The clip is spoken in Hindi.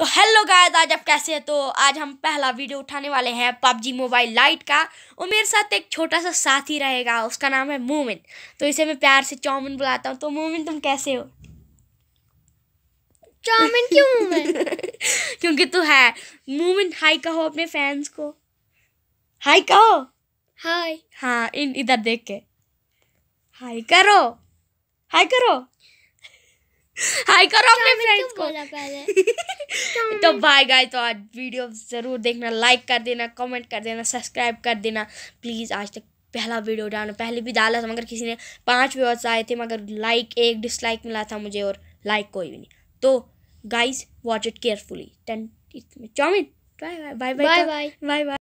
तो हेलो गाइस आज आप कैसे हैं? तो आज हम पहला वीडियो उठाने वाले हैं पबजी मोबाइल लाइट का। और मेरे साथ एक छोटा सा साथी रहेगा उसका नाम है मोमिन तो इसे मैं प्यार से चौमिन बुलाता हूँ। तो मोमिन तुम कैसे हो? चाउमीन क्यों हूँ मैं क्योंकि तू है। मोमिन हाई कहो अपने फैंस को। हाई कहो। हाय हाँ इन इधर देख के। हाई करो। हाई करो। हाई करो अपने फ्रेंड्स को। बोला पहले? तो बाय गाय तो आज वीडियो ज़रूर देखना लाइक कर देना कमेंट कर देना सब्सक्राइब कर देना। प्लीज़ आज तक पहला वीडियो डालना पहले भी डाला था मगर किसी ने पाँच व्यूअर्स आए थे मगर लाइक एक डिसलाइक मिला था मुझे और लाइक कोई भी नहीं। तो guys watch it carefully ten chow mein bye bye bye bye bye bye bye